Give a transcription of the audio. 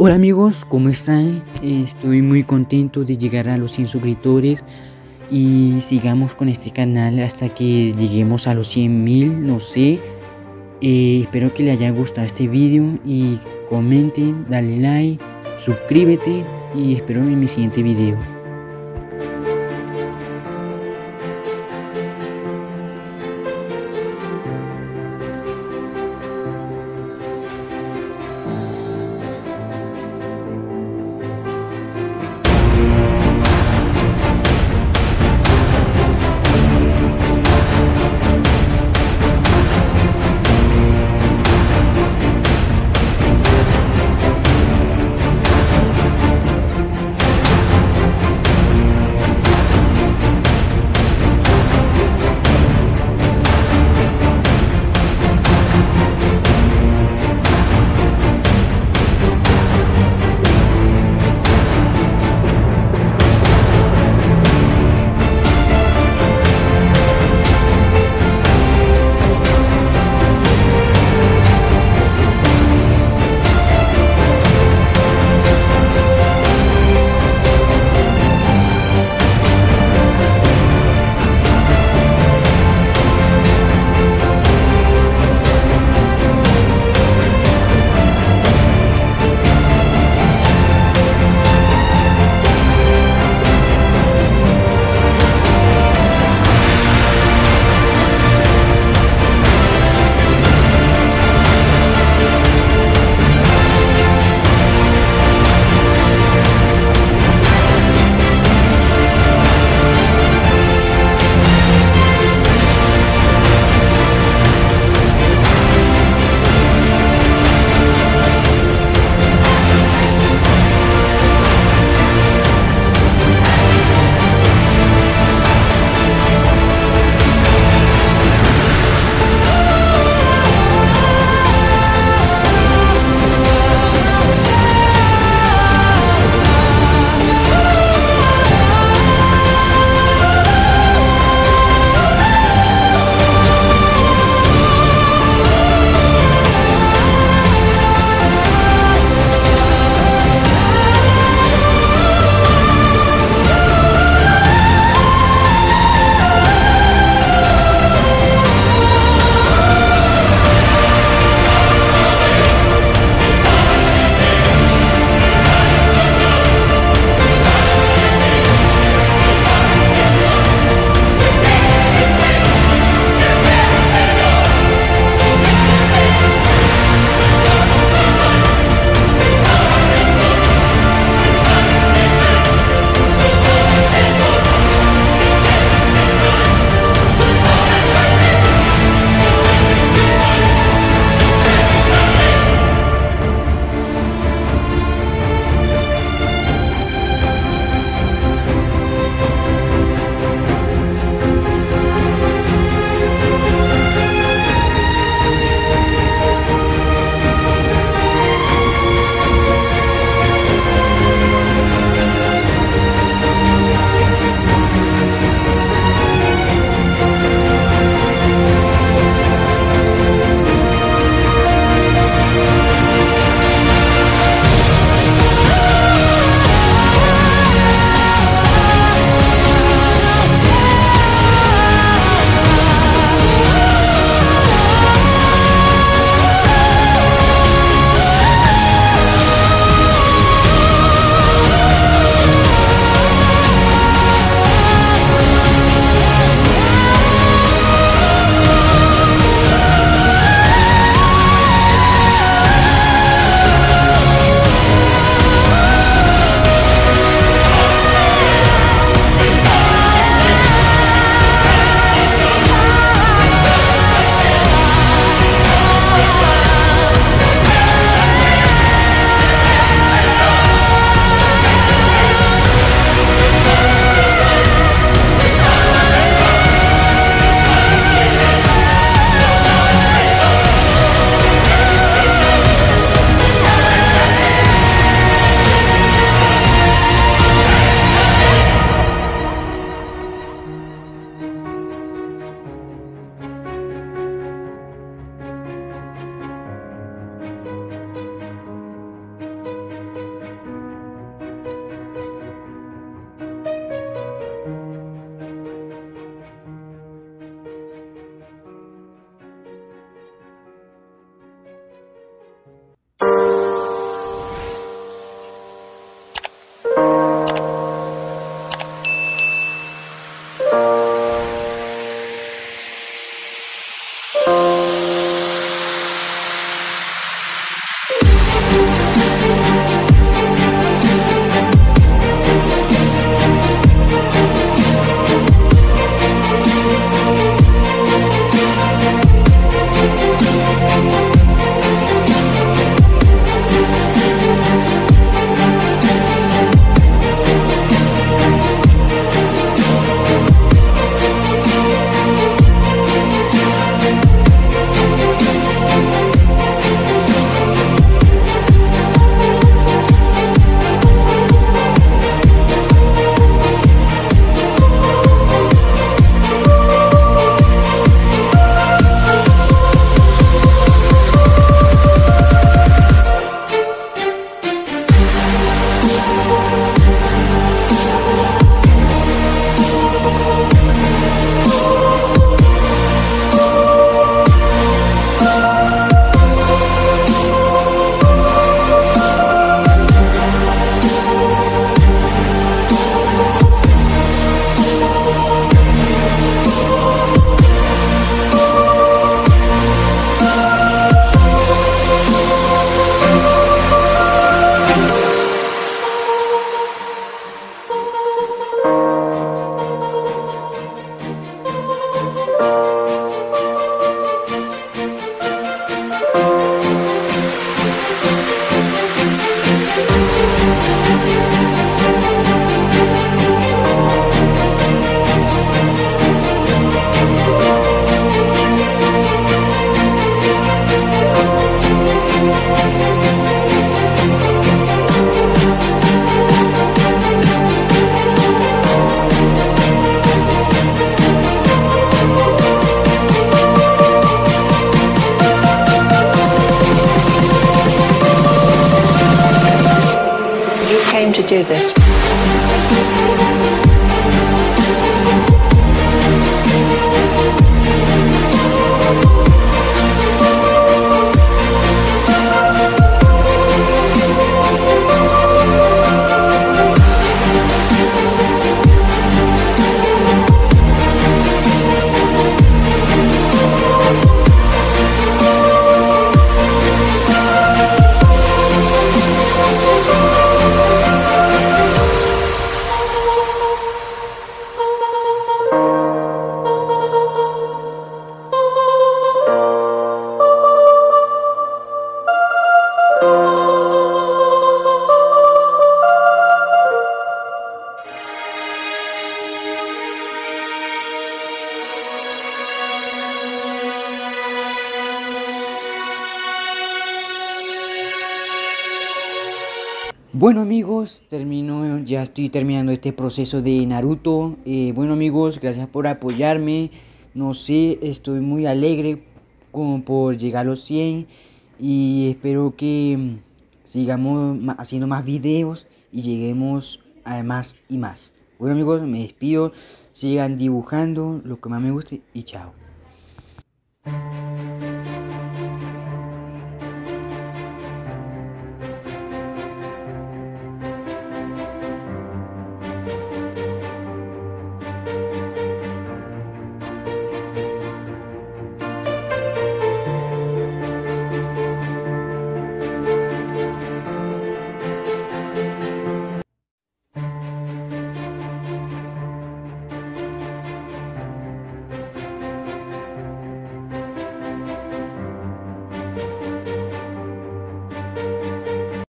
Hola amigos, ¿cómo están? Estoy muy contento de llegar a los 100 suscriptores y sigamos con este canal hasta que lleguemos a los 100 mil, no sé. Eh, espero que les haya gustado este vídeo y comenten, dale like, suscríbete y espero en mi siguiente vídeo. Do this. Bueno amigos, termino, ya estoy terminando este proceso de Naruto. Eh, bueno amigos, gracias por apoyarme. No sé, estoy muy alegre como por llegar a los 100 y espero que mm, sigamos haciendo más videos y lleguemos a más y más. Bueno amigos, me despido. Sigan dibujando lo que más me guste y chao.